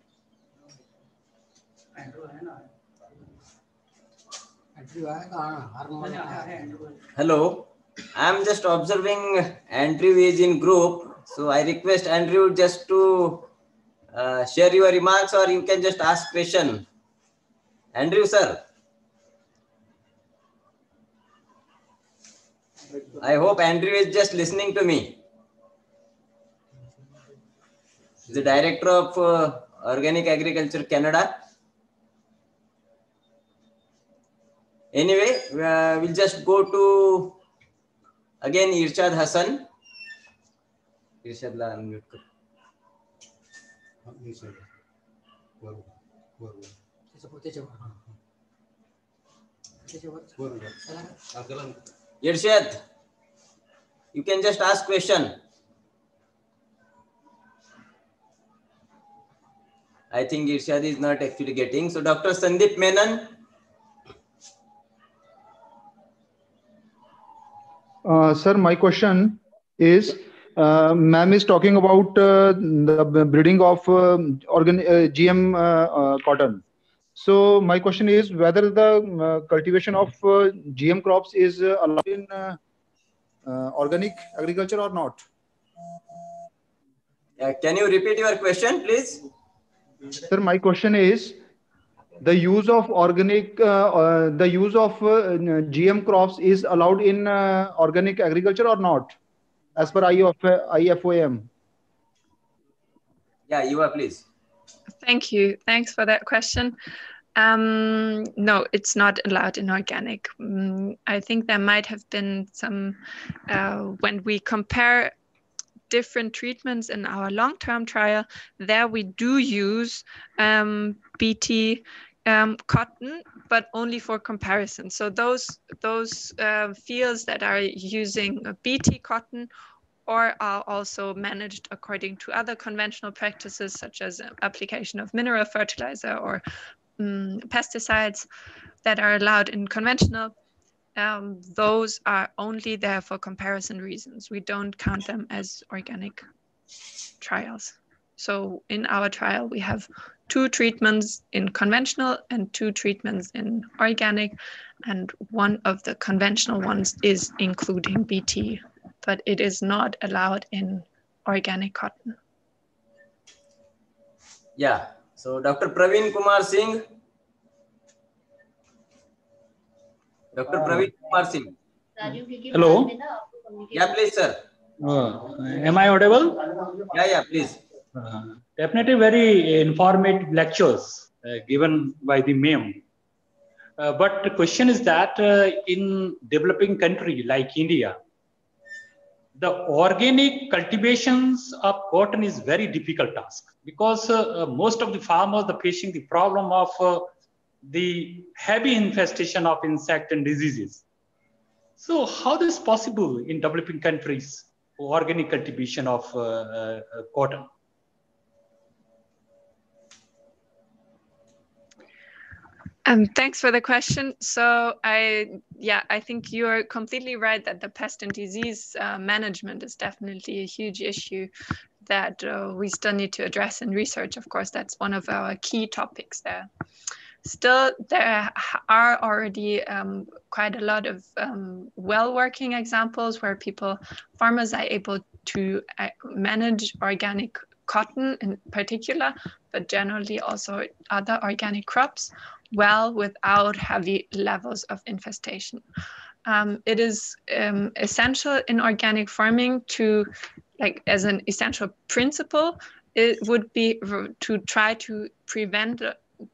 [SPEAKER 3] Hello, I am just observing Andrew is in group. So I request Andrew just to uh, share your remarks or you can just ask question. Andrew, sir. I hope Andrew is just listening to me. The director of uh, Organic Agriculture Canada. Anyway, uh, we'll just go to again Irshad Hassan. Irshad la unmute Irshad, you can just ask question. I think Irshad is not actually getting. So Dr. Sandeep Menon.
[SPEAKER 4] Uh, sir, my question is uh, ma'am is talking about uh, the breeding of uh, organ GM cotton. So my question is whether the cultivation of GM crops is allowed in organic agriculture or not.
[SPEAKER 3] can you repeat your question, please?
[SPEAKER 4] Sir, my question is the use of organic, uh, uh, the use of uh, GM crops is allowed in organic agriculture or not? As per IFOAM?
[SPEAKER 3] Yeah, you are please.
[SPEAKER 1] Thank you. Thanks for that question. Um, no, it's not allowed in organic. Um, I think there might have been some, uh, when we compare different treatments in our long-term trial, there we do use um, BT um, cotton, but only for comparison. So those those uh, fields that are using BT cotton or are also managed according to other conventional practices such as application of mineral fertilizer or um, pesticides that are allowed in conventional, um, those are only there for comparison reasons. We don't count them as organic trials. So in our trial, we have two treatments in conventional and two treatments in organic. And one of the conventional ones is including BT, but it is not allowed in organic cotton.
[SPEAKER 3] Yeah, so Dr. Praveen Kumar Singh. Dr. Praveen Kumar Singh.
[SPEAKER 5] Hello.
[SPEAKER 3] Yeah, please, sir.
[SPEAKER 5] Uh, am I audible?
[SPEAKER 3] Yeah, yeah, please.
[SPEAKER 5] Uh, definitely very informative lectures uh, given by the MEM. Uh, but the question is that in developing country like India, the organic cultivations of cotton is very difficult task because uh, most of the farmers are facing the problem of uh, the heavy infestation of insect and diseases. So how this possible in developing countries, organic cultivation of uh, cotton?
[SPEAKER 1] Um, thanks for the question. So I, yeah, I think you're completely right that the pest and disease uh, management is definitely a huge issue that uh, we still need to address in research. Of course, that's one of our key topics there. Still, there are already um, quite a lot of um, well-working examples where people, farmers are able to uh, manage organic cotton in particular, but generally also other organic crops well without heavy levels of infestation. Um, it is um, essential in organic farming to, like as an essential principle, it would be to try to prevent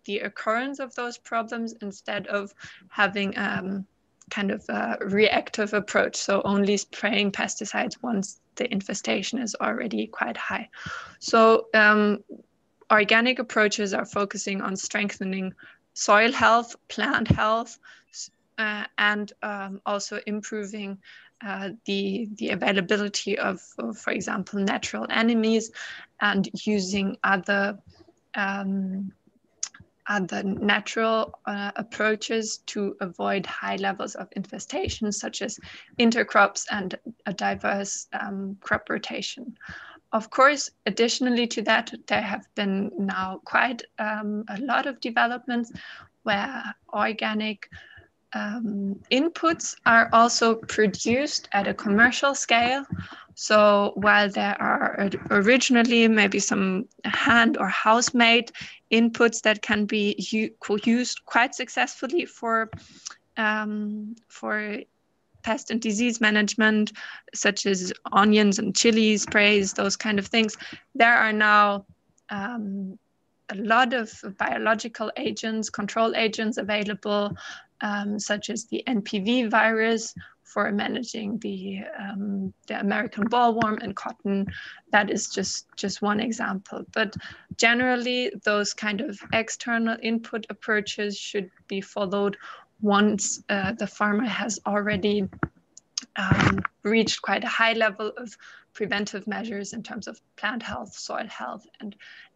[SPEAKER 1] the occurrence of those problems instead of having um, kind of a reactive approach. So only spraying pesticides once the infestation is already quite high. So um, organic approaches are focusing on strengthening soil health, plant health, uh, and um, also improving uh, the, the availability of, of, for example, natural enemies and using other, um, other natural uh, approaches to avoid high levels of infestation, such as intercrops and a diverse um, crop rotation. Of course, additionally to that, there have been now quite um, a lot of developments where organic um, inputs are also produced at a commercial scale. So while there are originally maybe some hand or house-made inputs that can be used quite successfully for um, for pest and disease management, such as onions and chili sprays, those kind of things, there are now um, a lot of biological agents, control agents available, um, such as the NPV virus for managing the, um, the American bollworm and cotton. That is just, just one example. But generally, those kind of external input approaches should be followed once uh, the farmer has already um, reached quite a high level of preventive measures in terms of plant health, soil health, and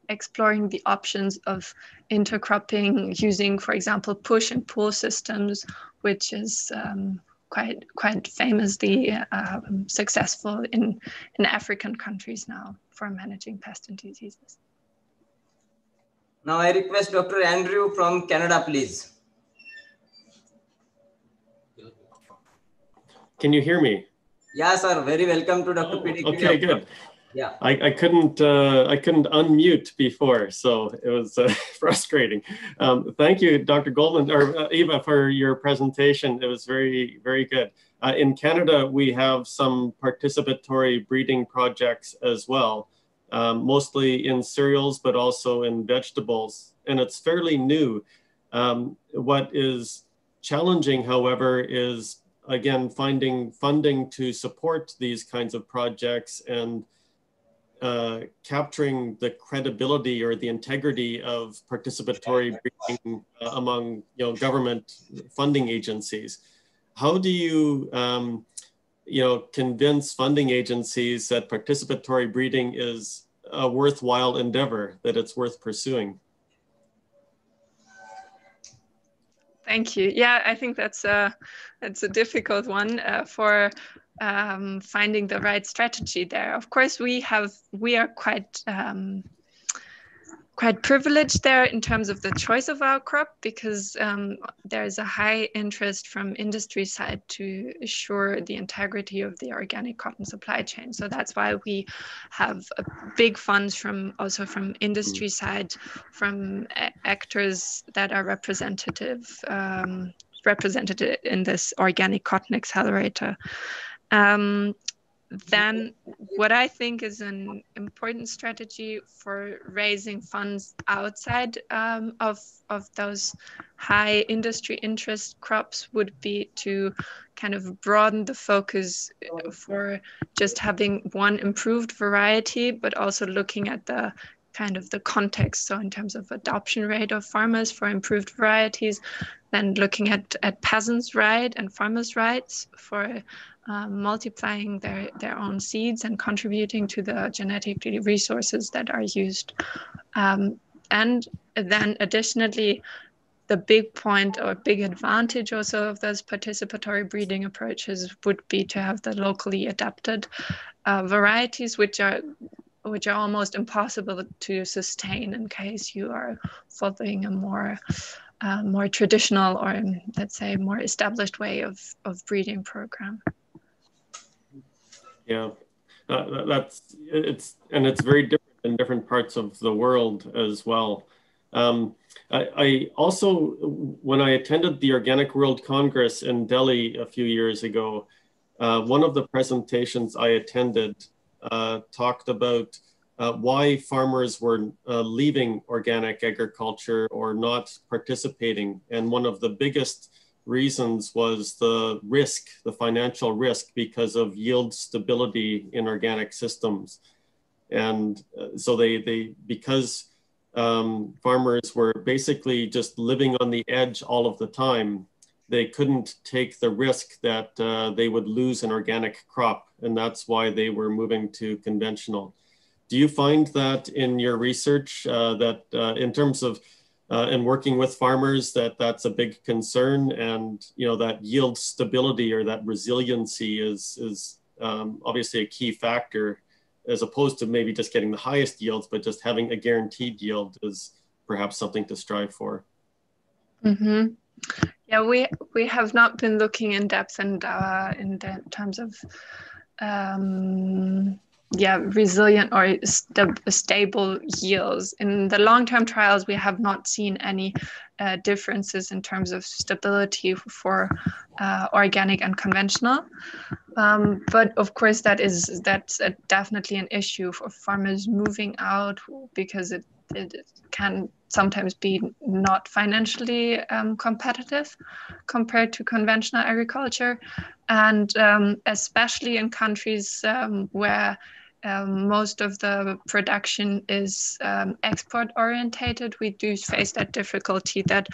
[SPEAKER 1] exploring the options of intercropping using, for example, push and pull systems, which is um, quite quite famously uh, successful in, in African countries now for managing pests and diseases.
[SPEAKER 3] Now I request Dr. Andrew from Canada, please.
[SPEAKER 6] Can you hear me?
[SPEAKER 3] Yeah, sir. Very welcome to Dr. PD.
[SPEAKER 6] Okay, good.
[SPEAKER 3] Yeah.
[SPEAKER 6] I, I couldn't uh, I couldn't unmute before, so it was uh, frustrating. Um, thank you, Dr. Goldman or uh, Eva, for your presentation. It was very very good. Uh, in Canada, we have some participatory breeding projects as well, um, mostly in cereals, but also in vegetables, and it's fairly new. Um, what is challenging, however, is again finding funding to support these kinds of projects and uh, capturing the credibility or the integrity of participatory breeding uh, among you know government funding agencies. How do you um, you know convince funding agencies that participatory breeding is a worthwhile endeavor that it's worth pursuing?
[SPEAKER 1] Thank you. Yeah, I think that's a that's a difficult one uh, for um, finding the right strategy there. Of course, we have we are quite um, quite privileged there in terms of the choice of our crop because um, there is a high interest from industry side to assure the integrity of the organic cotton supply chain. So that's why we have big funds from also from industry side, from actors that are representative um, represented in this organic cotton accelerator. Um, then what I think is an important strategy for raising funds outside um, of, of those high industry interest crops would be to kind of broaden the focus for just having one improved variety, but also looking at the kind of the context. So in terms of adoption rate of farmers for improved varieties, then looking at, at peasants' right and farmers' rights for um, multiplying their, their own seeds and contributing to the genetic resources that are used. Um, and then additionally, the big point or big advantage also of those participatory breeding approaches would be to have the locally adapted uh, varieties, which are which are almost impossible to sustain in case you are following a more uh, more traditional or let's say more established way of, of breeding program.
[SPEAKER 6] Yeah, uh, that's it's and it's very different in different parts of the world as well. Um, I, I, also, when I attended the Organic World Congress in Delhi a few years ago, uh, one of the presentations I attended uh, talked about uh, why farmers were uh, leaving organic agriculture or not participating. And one of the biggest reasons was the risk, the financial risk, because of yield stability in organic systems. And uh, so they, they because um, farmers were basically just living on the edge all of the time, they couldn't take the risk that uh, they would lose an organic crop. And that's why they were moving to conventional. Do you find that in your research uh, that uh, in terms of uh, and working with farmers that that's a big concern and you know that yield stability or that resiliency is is um, obviously a key factor as opposed to maybe just getting the highest yields but just having a guaranteed yield is perhaps something to strive for
[SPEAKER 1] mm-hmm. yeah we we have not been looking in depth and uh, in terms of um, yeah resilient or st- stable yields. In the long-term trials we have not seen any uh, differences in terms of stability for uh, organic and conventional. Um, but of course that is that's a, definitely an issue. For farmers moving out because it, it can sometimes be not financially um, competitive compared to conventional agriculture. And um, especially in countries um, where um, most of the production is um, export orientated. We do face that difficulty that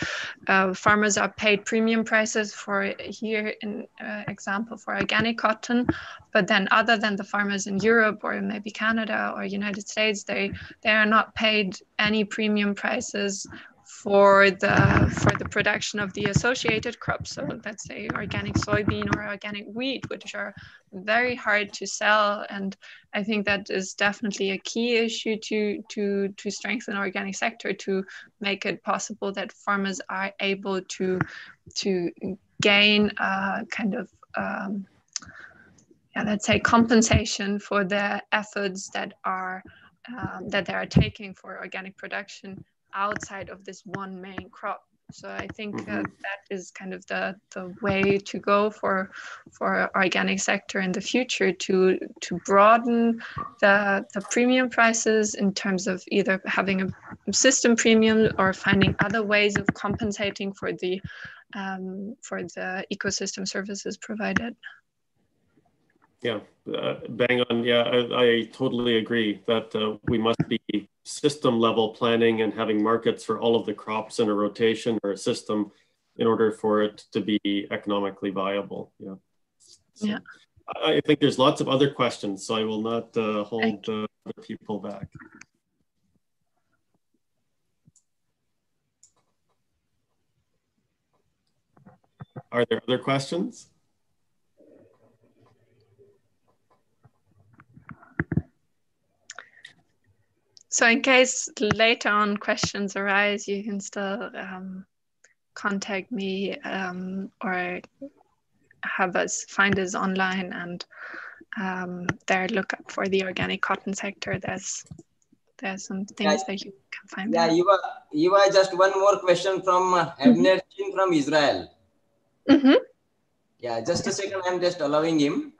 [SPEAKER 1] uh, farmers are paid premium prices for here, in uh, example, for organic cotton, but then other than the farmers in Europe or maybe Canada or United States, they they are not paid any premium prices for the for the production of the associated crops. So let's say organic soybean or organic wheat, which are very hard to sell. And I think that is definitely a key issue to to to strengthen organic sector to make it possible that farmers are able to to gain a kind of um, yeah, let's say compensation for the efforts that are um, that they are taking for organic production outside of this one main crop. So I think
[SPEAKER 6] Mhm.
[SPEAKER 1] uh, that is kind of the, the way to go for for organic sector in the future to to broaden the the premium prices in terms of either having a system premium or finding other ways of compensating for the um, for the ecosystem services provided.
[SPEAKER 6] Yeah, uh, bang on. Yeah, I, I totally agree that uh, we must be system level planning and having markets for all of the crops in a rotation or a system in order for it to be economically viable. Yeah. So
[SPEAKER 1] Yeah.
[SPEAKER 6] I think there's lots of other questions, so I will not uh, hold uh, other people back. Are there other questions?
[SPEAKER 1] So in case later on questions arise, you can still um, contact me um, or have us find us online and um, there look up for the organic cotton sector. There's there's some things
[SPEAKER 3] Yeah.
[SPEAKER 1] that you can find.
[SPEAKER 3] Yeah, you
[SPEAKER 1] there.
[SPEAKER 3] you Eva, just one more question from uh, Abner Chin from Israel.
[SPEAKER 1] Mm -hmm.
[SPEAKER 3] Yeah, just a second. I'm just allowing him.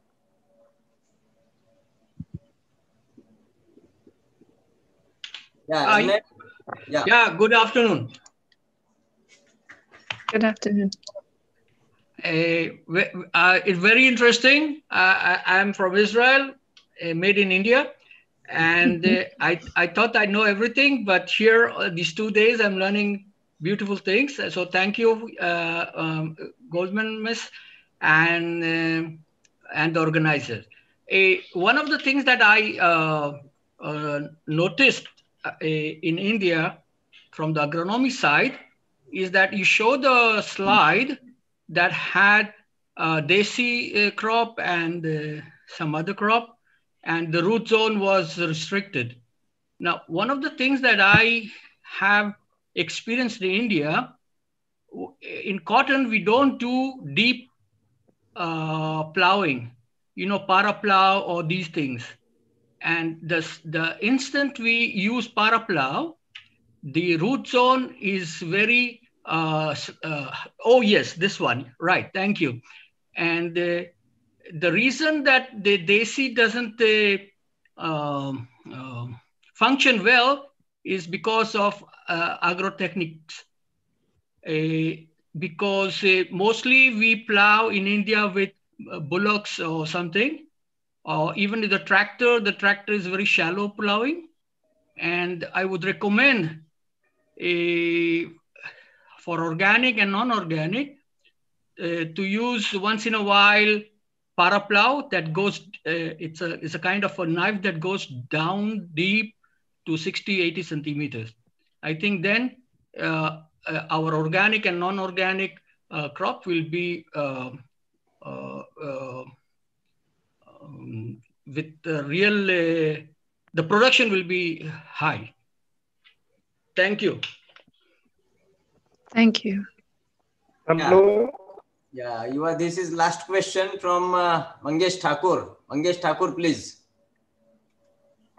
[SPEAKER 3] Yeah,
[SPEAKER 7] Hi.
[SPEAKER 3] Abner. Yeah.
[SPEAKER 7] Yeah, good afternoon.
[SPEAKER 1] Good afternoon.
[SPEAKER 7] Uh, uh, it's very interesting. Uh, I, I'm from Israel, uh, made in India, and uh, I, I thought I know everything, but here uh, these two days I'm learning beautiful things. So thank you, uh, um, Goldmann Miss, and uh, and the organizers. Uh, one of the things that I uh, uh, noticed uh, in India from the agronomy side is that you show the slide that had uh, desi uh, crop and uh, some other crop, and the root zone was restricted. Now, one of the things that I have experienced in India, in cotton, we don't do deep uh, plowing, you know, para plow or these things. And the, the instant we use paraplow, the root zone is very uh, uh, oh yes this one. Right. Thank you. And uh, the reason that the desi doesn't uh, um, um, function well is because of uh, agrotechnics because uh, mostly we plow in india with bullocks or something or even with the tractor the tractor is very shallow plowing. And i would recommend a, for organic and non-organic uh, to use once in a while paraplow that goes uh, it's a it's a kind of a knife that goes down deep to 60 80 centimeters. I think then uh, uh, our organic and non-organic uh, crop will be uh, uh, uh, um, with the real uh, the production will be high thank you
[SPEAKER 1] Thank you.
[SPEAKER 3] Hello. Yeah, you are. This is last question from uh, Mangesh Thakur. Mangesh Thakur, please.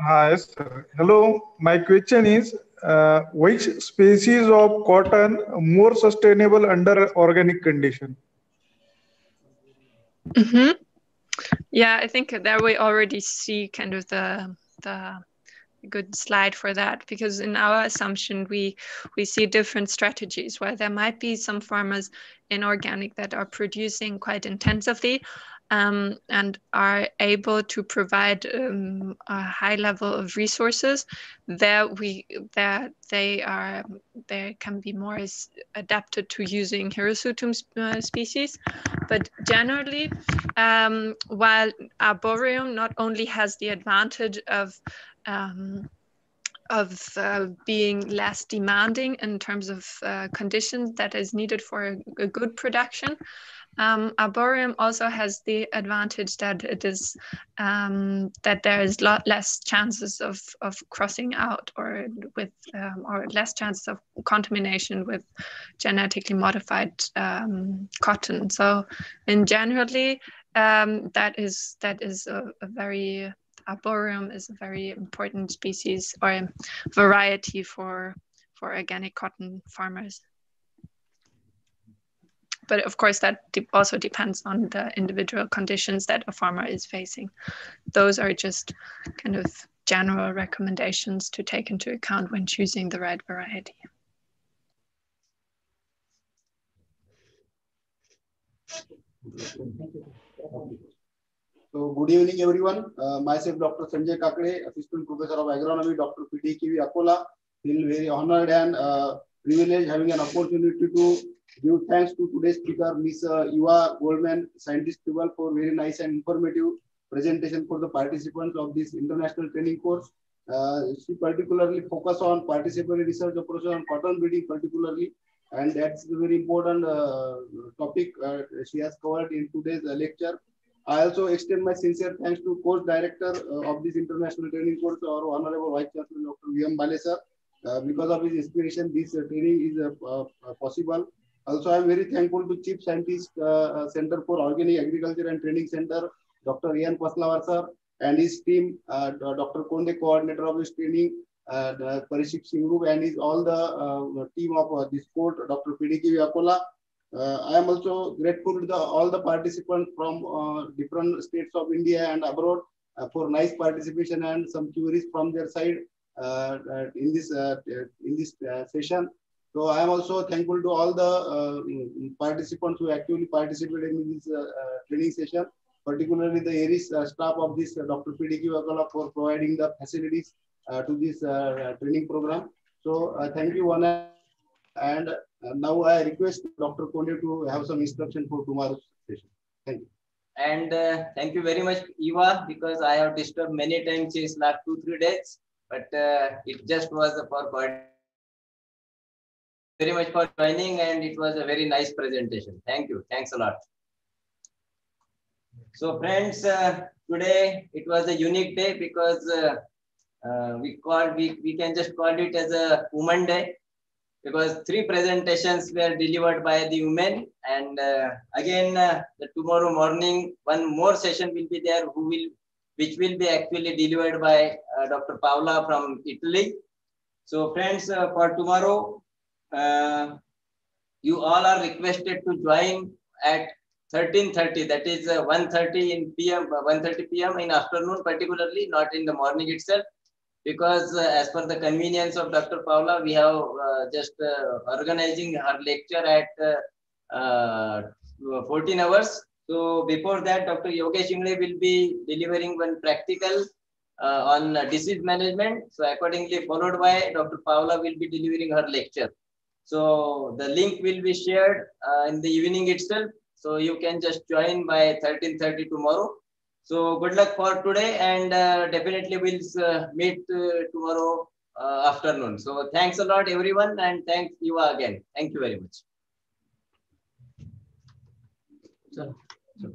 [SPEAKER 8] Ah, yes, sir. Hello, my question is uh, which species of cotton more sustainable under organic condition?
[SPEAKER 1] hmm Yeah, I think there we already see kind of the the good slide for that because in our assumption we we see different strategies where there might be some farmers in organic that are producing quite intensively um, and are able to provide um, a high level of resources there we there they are they can be more adapted to using hirsutum uh, species but generally um, while arboreum not only has the advantage of um, of uh, being less demanding in terms of uh, conditions that is needed for a, a good production. Um, arboreum also has the advantage that it is um, that there is lot less chances of, of crossing out or with um, or less chances of contamination with genetically modified um, cotton. So, in generally, um, that is that is a, a very arboreum is a very important species or variety for for organic cotton farmers. But of course that de also depends on the individual conditions that a farmer is facing. Those are just kind of general recommendations to take into account when choosing the right variety.
[SPEAKER 2] So good evening, everyone. Uh, myself, Dr. Sanjay Kakade, Assistant Professor of Agronomy, Dr. PDKV Akola. Feel very honored and uh, privileged having an opportunity to give thanks to today's speaker, Ms. Eva Goldmann, Scientist FiBL, for very nice and informative presentation for the participants of this international training course. Uh, she particularly focus on participatory research approach on cotton breeding particularly, and that's a very important uh, topic uh, she has covered in today's uh, lecture. I also extend my sincere thanks to course director uh, of this international training course, our Honorable Vice Chancellor Dr. V.M. Bhale sir. Uh, because of his inspiration, this training is possible. Also, I am very thankful to Chief Scientist Center for Organic Agriculture and Training Center, Dr. A.N. Paslawar sir, and his team, Dr. Konde, coordinator of this training, uh, Parishik Group, and his all the uh, team of uh, this court, Dr. PDKV Akola, uh, I am also grateful to the, all the participants from uh, different states of India and abroad uh, for nice participation and some queries from their side in this in this session. So I am also thankful to all the uh, participants who actively participated in this uh, uh, training session, particularly the ARIS staff of this Dr. PDKV Akola for providing the facilities to this training program. So thank you, one and uh, now I request Dr. Konde to have some instruction for tomorrow's session. Thank you.
[SPEAKER 3] And uh, thank you very much, Eva, because I have disturbed many times since last two, three days, but uh, it just was for very much for joining and it was a very nice presentation. Thank you. Thanks a lot. So friends, uh, today it was a unique day because uh, uh, we called, we, we can just call it as a woman day because three presentations were delivered by the women and uh, again uh, the tomorrow morning one more session will be there who will which will be actually delivered by uh, dr paula from italy so friends for tomorrow uh, you all are requested to join at 13:30 that is 1:30 uh, in pm 1:30 pm in afternoon particularly not in the morning itself because uh, as per the convenience of Dr. Paula, we have uh, just uh, organizing her lecture at 14 hours. So before that, Dr. Yogesh Ingle will be delivering one practical uh, on uh, disease management. So accordingly followed by Dr. Paula will be delivering her lecture. So the link will be shared uh, in the evening itself. So you can just join by 13.30 tomorrow. So good luck for today and uh, definitely we'll uh, meet uh, tomorrow uh, afternoon. So thanks a lot everyone and thanks you again. Thank you very much. So, so.